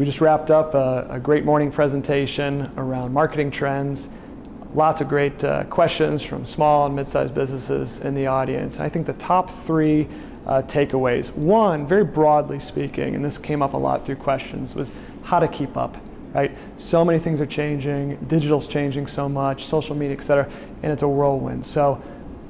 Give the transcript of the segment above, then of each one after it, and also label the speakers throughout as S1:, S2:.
S1: we just wrapped up a, a great morning presentation around marketing trends. Lots of great uh, questions from small and mid-sized businesses in the audience. I think the top three uh, takeaways. One, very broadly speaking, and this came up a lot through questions, was how to keep up. Right? So many things are changing, digital's changing so much, social media, et cetera, and it's a whirlwind. So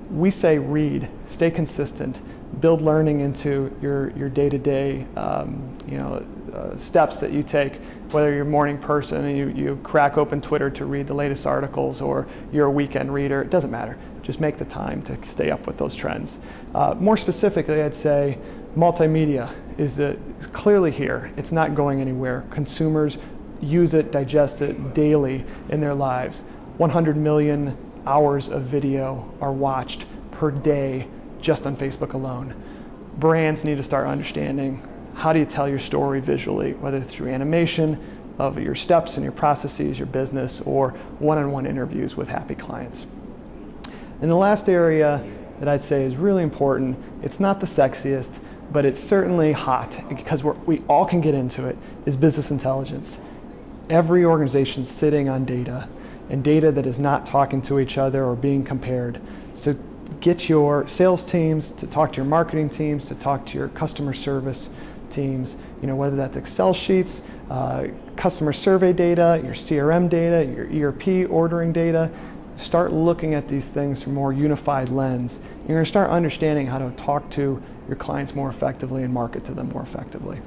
S1: we say read, stay consistent, build learning into your, your day-to-day um, you know, uh, steps that you take, whether you're a morning person and you, you crack open Twitter to read the latest articles or you're a weekend reader, it doesn't matter. Just make the time to stay up with those trends. Uh, more specifically, I'd say multimedia is uh, clearly here. It's not going anywhere. Consumers use it, digest it daily in their lives. 100 million hours of video are watched per day just on Facebook alone. Brands need to start understanding how do you tell your story visually, whether through animation of your steps and your processes, your business, or one-on-one interviews with happy clients. And the last area that I'd say is really important, it's not the sexiest, but it's certainly hot because we all can get into it, is business intelligence. Every organization sitting on data and data that is not talking to each other or being compared. So get your sales teams to talk to your marketing teams, to talk to your customer service teams, you know, whether that's Excel sheets, uh, customer survey data, your CRM data, your ERP ordering data. Start looking at these things from a more unified lens. You're going to start understanding how to talk to your clients more effectively and market to them more effectively.